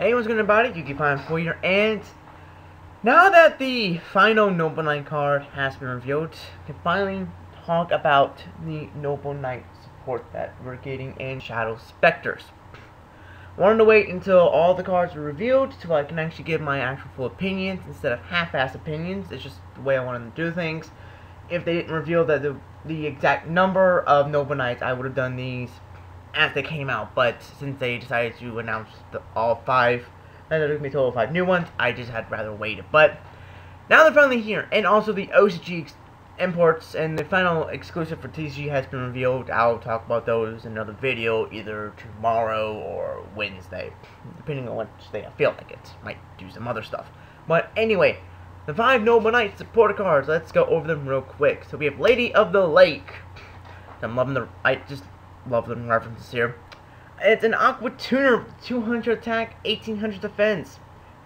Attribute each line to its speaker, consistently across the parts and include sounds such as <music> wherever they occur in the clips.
Speaker 1: Hey, what's going on, everybody? Yuki Prime for your and now that the final Noble Knight card has been revealed, we can finally talk about the Noble Knight support that we're getting in Shadow Specters. Wanted to wait until all the cards were revealed so I can actually give my actual full opinions instead of half-ass opinions. It's just the way I wanted to do things. If they didn't reveal that the, the exact number of Noble Knights, I would have done these as they came out, but since they decided to announce the, all five, and there took me a total of five new ones, I just had rather wait. But now they're finally here, and also the OCG imports and the final exclusive for TCG has been revealed. I'll talk about those in another video, either tomorrow or Wednesday, depending on which day I feel like it. Might do some other stuff. But anyway, the five Noble Knights supporter cards. Let's go over them real quick. So we have Lady of the Lake. I'm loving the. I just love the references here. It's an Aqua Tuner, 200 attack, 1800 defense.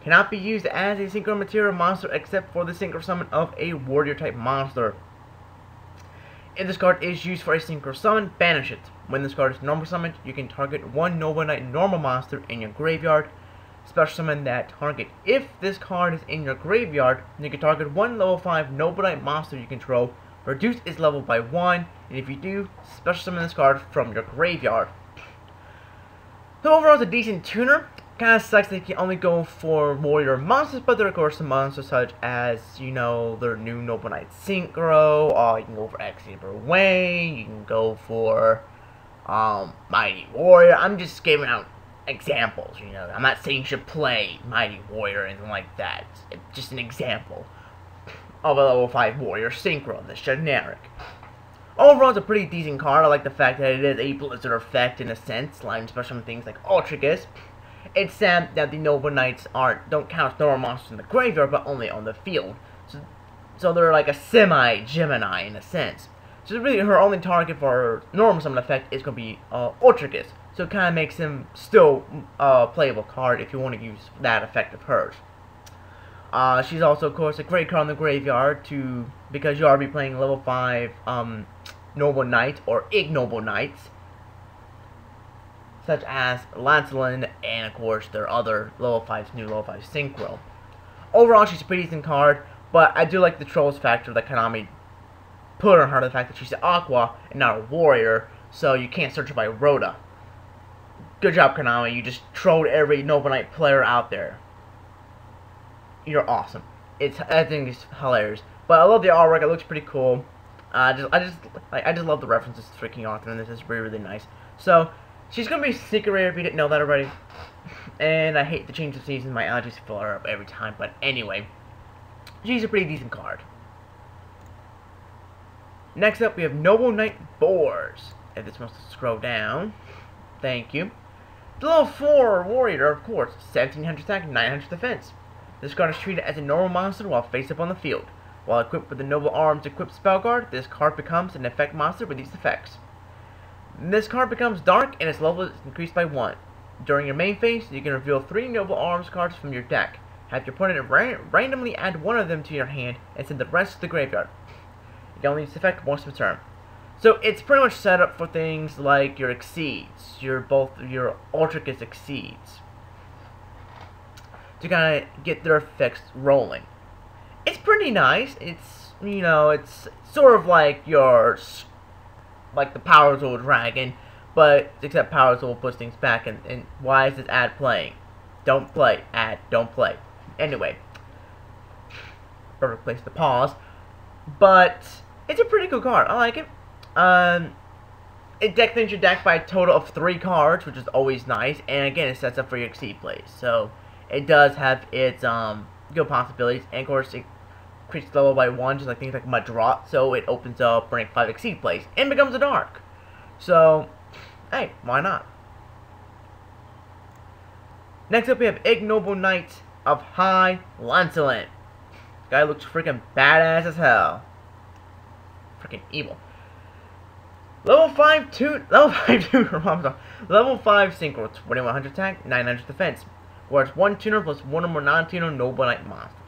Speaker 1: Cannot be used as a synchro material monster except for the synchro summon of a warrior type monster. If this card is used for a synchro summon, banish it. When this card is normal summoned, you can target one Noble Knight normal monster in your graveyard. Special summon that target. If this card is in your graveyard, you can target one level 5 Noble Knight monster you control reduce its level by 1, and if you do, special summon this card from your graveyard. So overall, it's a decent tuner. Kind of sucks that you can only go for warrior monsters, but there are of course some monsters such as, you know, their new Noble Knight Synchro, or you can go for Excalibur Wayne, you can go for um, Mighty Warrior. I'm just giving out examples, you know. I'm not saying you should play Mighty Warrior or anything like that. It's just an example of a level 5 warrior synchro, this generic. Overall, it's a pretty decent card. I like the fact that it is a Blizzard effect in a sense, like especially on things like Ultragus. It's sad that the Noble Knights aren't don't count normal monsters in the graveyard, but only on the field. So, so they're like a semi-Gemini in a sense. So really, her only target for normal summon effect is going to be uh. So it kind of makes him still a uh, playable card if you want to use that effect of hers. Uh, she's also, of course, a great card in the graveyard to because you are be playing level 5 um, Noble Knight or Ignoble Knights, such as Laundsallyn and, of course, their other level 5 new level 5 Synchro. Overall, she's a pretty decent card, but I do like the Trolls factor that Konami put on her, the fact that she's an Aqua and not a Warrior, so you can't search her by Rhoda. Good job, Konami. You just trolled every Noble Knight player out there you're awesome. It's I think it's hilarious. But I love the artwork. It looks pretty cool. I uh, just I just like I just love the references to freaking Arthur, and this is really really nice. So she's gonna be secret rare if you didn't know that already. And I hate the change of season. My allergies fill her up every time. But anyway, she's a pretty decent card. Next up, we have Noble Knight Borz. If this wants to scroll down, thank you. The level 4 warrior, of course, 1700 attack, 900 defense. This card is treated as a normal monster while face up on the field. While equipped with the Noble Arms equipped spell guard, this card becomes an effect monster with these effects. This card becomes dark and its level is increased by 1. During your main phase, you can reveal 3 Noble Arms cards from your deck. Have your opponent ra randomly add one of them to your hand and send the rest to the graveyard. You can only use this effect once per turn. So it's pretty much set up for things like your exceeds, your both your Ultragus exceeds to kind of get their effects rolling. It's pretty nice. It's, you know, it's sort of like your, like the Power Soul Dragon, but except Power Soul puts things back, and, and why is this ad playing? Don't play, ad, don't play. Anyway, perfect place to pause. But, it's a pretty cool card. I like it. Um, it deck things your deck by a total of three cards, which is always nice. And again, it sets up for your Exceed plays. So, it does have its um, good possibilities. And of course, it increases level by one, just like things like Medraut, so it opens up rank 5 Exceed plays and becomes a Dark. So, hey, why not? Next up, we have Ignoble Knight of High Laundsallyn. Guy looks freaking badass as hell. Freaking evil. Level 5 2 level <laughs> 5 2 <laughs> level 5 synchro 2100 attack, 900 defense where it's one tuner plus one or more non-tuner Noble Knight monsters.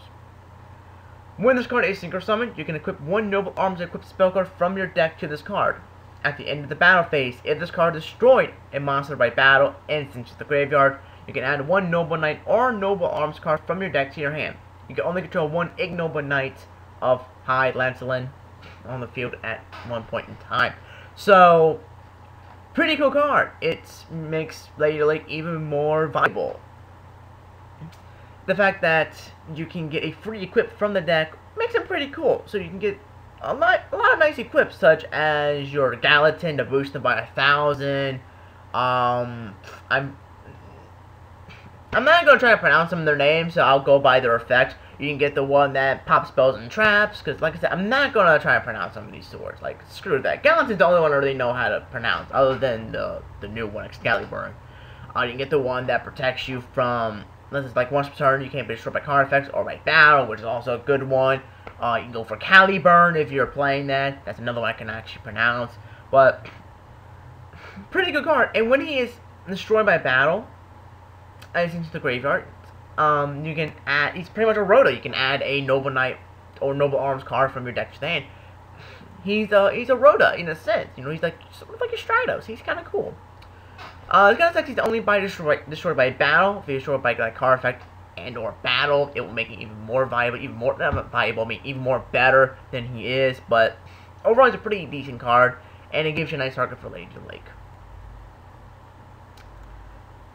Speaker 1: When this card is synchro summoned, you can equip one Noble Arms equipped spell card from your deck to this card. At the end of the battle phase, if this card destroyed a monster by battle and sent to the graveyard, You can add one Noble Knight or Noble Arms card from your deck to your hand. You can only control one Ignoble Knight of High Laundsallyn on the field at one point in time. So, pretty cool card. It makes Lady Lake even more viable. The fact that you can get a free equip from the deck makes it pretty cool. So you can get a lot, a lot of nice equips, such as your Gallatin to boost them by a thousand. Um, I'm I'm not gonna try to pronounce some of their names, so I'll go by their effects. You can get the one that pops spells and traps, because like I said, I'm not gonna try to pronounce some of these swords. Like, screw that. Gallatin's the only one I really know how to pronounce, other than the, the new one, Excalibur. Uh, you can get the one that protects you from, this is like once per turn, you can't be destroyed by card effects or by battle, which is also a good one. Uh, you can go for Caliburn if you're playing that. That's another one I can actually pronounce. But, <sniffs> pretty good card. And when he is destroyed by battle, as into the graveyard, um, you can add, he's pretty much a Rhoda. You can add a Noble Knight or Noble Arms card from your deck to hand. He's a, he's a Rhoda in a sense. You know, he's like, sort of like a Stratos. He's kind of cool. Uh, kind of sucks he's only by destroyed, destroyed by battle. If destroyed by like card effect and or battle, it will make him even more viable, even more, not viable, I mean, even more better than he is. But overall, it's a pretty decent card, and it gives you a nice target for Lady Lake.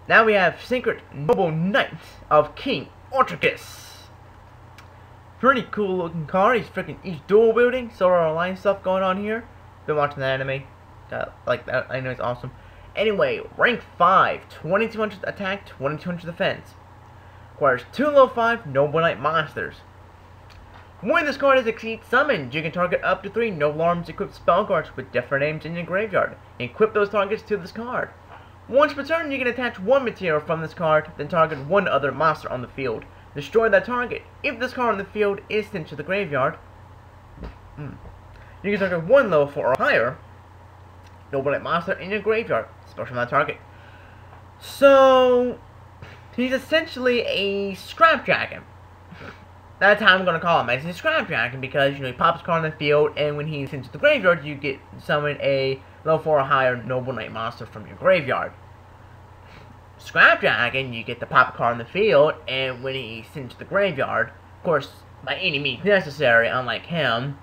Speaker 1: Now we have Sacred Noble Knight of King Artorigus. Pretty cool looking card. He's freaking he's dual wielding, Sword Art Online stuff going on here. Been watching the anime. Got, like that I know it's awesome. Anyway, rank 5, 2200 attack, 2200 defense. Requires 2 level 5 Noble Knight monsters. When this card is exceed summoned, you can target up to 3 Noble Arms equipped spell cards with different names in your graveyard. Equip those targets to this card. Once per turn, you can attach one material from this card, then target one other monster on the field. Destroy that target. If this card on the field is sent to the graveyard, hmm, you can target one level 4 or higher Noble Knight monster in your graveyard, special from that target. So, he's essentially a Scrap Dragon. That's how I'm going to call him. He's a Scrap Dragon because, you know, he pops a card on the field, and when he's into the graveyard, you get summon a level 4 or higher Noble Knight monster from your graveyard. Scrap Dragon, you get the pop card in the field, and when he's sent to the graveyard, of course, by any means necessary, unlike him,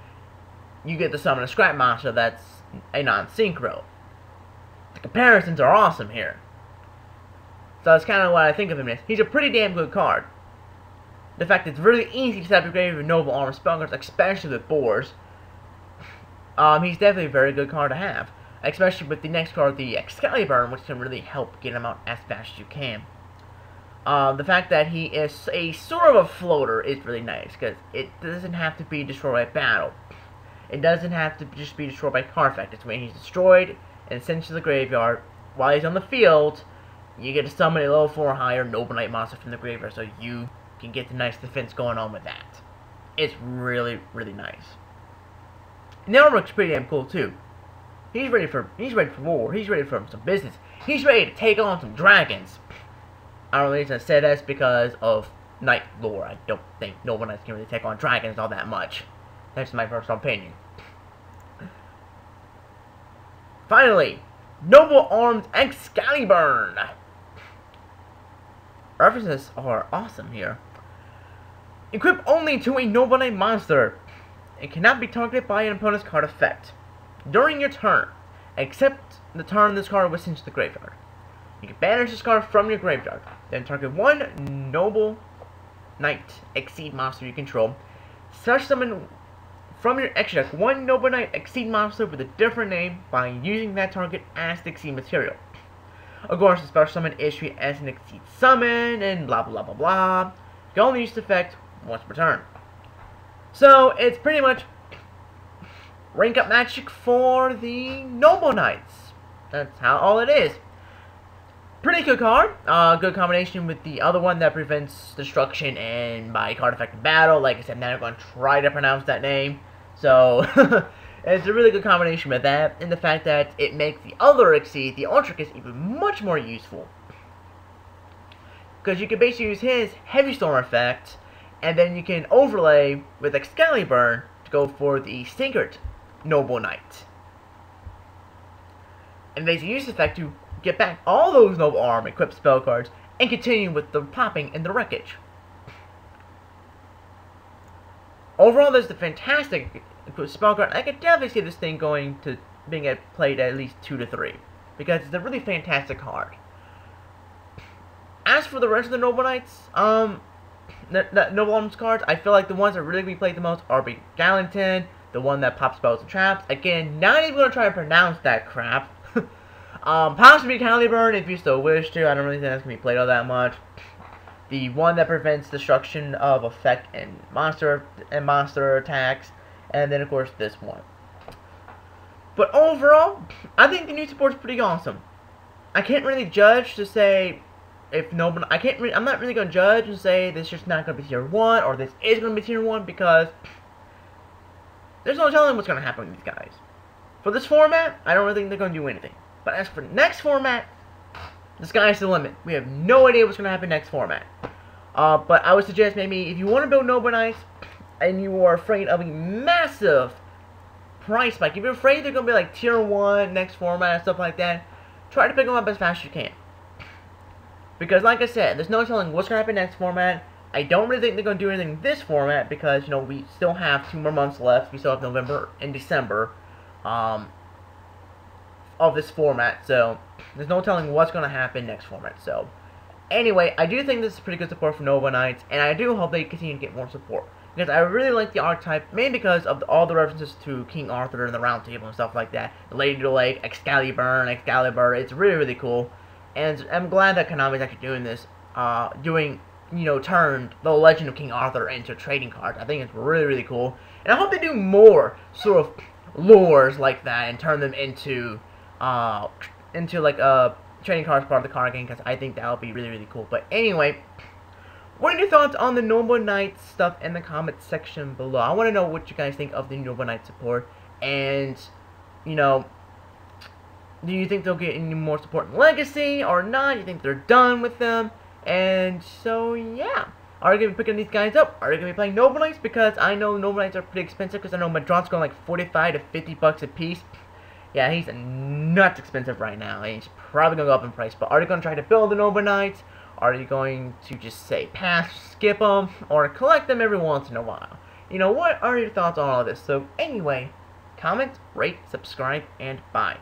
Speaker 1: you get to summon a Scrap Monster that's a non-synchro. The comparisons are awesome here. So that's kind of what I think of him as. He's a pretty damn good card. The fact that it's really easy to set up your with Noble Armor spell cards, especially with Borz, um, he's definitely a very good card to have especially with the next card, the Excalibur, which can really help get him out as fast as you can. Uh, the fact that he is a sort of a floater is really nice, because it doesn't have to be destroyed by battle. It doesn't have to just be destroyed by card effect. It's when he's destroyed and sent to the graveyard. While he's on the field, you get to summon a level 4 or higher Noble Knight monster from the graveyard, so you can get the nice defense going on with that. It's really, really nice. The artwork's pretty damn cool, too. He's ready for he's ready for war. He's ready for some business. He's ready to take on some dragons. I don't reason I say that's because of Knight lore. I don't think no one else can really take on dragons all that much. That's my personal opinion. Finally, Noble Arms Excalibur. References are awesome here. Equip only to a Noble Knight monster. It cannot be targeted by an opponent's card effect during your turn, except the turn this card was sent to the graveyard. You can banish this card from your graveyard, then target one Noble Knight Exceed monster you control. Search summon from your extra deck one Noble Knight Exceed monster with a different name by using that target as the Exceed material. Of course, the special summon issue as an Exceed summon, and blah blah blah blah. You only use the effect once per turn. So, it's pretty much rank up magic for the Noble Knights. That's how all it is. Pretty good card. Uh, good combination with the other one that prevents destruction and by card effect battle. Like I said, I'm not going to try to pronounce that name. So, <laughs> it's a really good combination with that. And the fact that it makes the other Exceed, the Artorigus, even much more useful. Because you can basically use his Heavy Storm effect, and then you can overlay with Excalibur to go for the Sacred Noble Knight. And basically use the effect to get back all those Noble Arm equipped spell cards and continue with the popping and the wreckage. Overall, this is a fantastic spell card. I could definitely see this thing going to being played at least two to three because it's a really fantastic card. As for the rest of the Noble Knights, um, the, the Noble Arms cards, I feel like the ones that really be played the most are Big Gallington, the one that pops spells and traps. Again, not even gonna try to pronounce that crap. Um, possibly Caliburn if you still wish to. I don't really think that's gonna be played all that much. The one that prevents destruction of effect and monster and monster attacks, and then of course this one. But overall, I think the new support is pretty awesome. I can't really judge to say if nobody, I can't, Really, I'm not really going to judge and say this is just not going to be tier 1 or this is going to be tier 1 because there's no telling what's going to happen with these guys. For this format, I don't really think they're going to do anything. But as for next format, the sky's the limit. We have no idea what's going to happen next format. Uh, but I would suggest maybe if you want to build Noble Knights and you are afraid of a massive price spike, if you're afraid they're going to be like tier 1 next format and stuff like that, try to pick them up as fast as you can. Because, like I said, there's no telling what's going to happen next format. I don't really think they're going to do anything this format because, you know, we still have two more months left. We still have November and December um, of this format. So, there's no telling what's going to happen next format. So, anyway, I do think this is pretty good support for Noble Knights. And I do hope they continue to get more support. Because I really like the archetype, mainly because of the, all the references to King Arthur and the Round Table and stuff like that. The Lady of the Lake, Excalibur, and Excalibur. It's really, really cool. And I'm glad that Konami's actually doing this, uh, doing, you know, turned the Legend of King Arthur into trading cards. I think it's really, really cool. And I hope they do more sort of lures like that and turn them into, uh, into like, uh, trading cards part of the card game because I think that would be really, really cool. But anyway, what are your thoughts on the Noble Knights stuff in the comments section below? I want to know what you guys think of the Noble Knight support. And, you know, do you think they'll get any more support in Legacy or not? Do you think they're done with them? And so, yeah. Are you going to be picking these guys up? Are you going to be playing Noble Knights? Because I know Noble Knights are pretty expensive. Because I know Medraut's going like 45 to 50 bucks a piece. Yeah, he's nuts expensive right now. He's probably going to go up in price. But are you going to try to build the overnight? Are you going to just say pass, skip them, or collect them every once in a while? You know, what are your thoughts on all this? So anyway, comment, rate, subscribe, and bye.